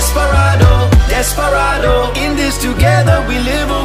Desperado, desperado. In this together we live.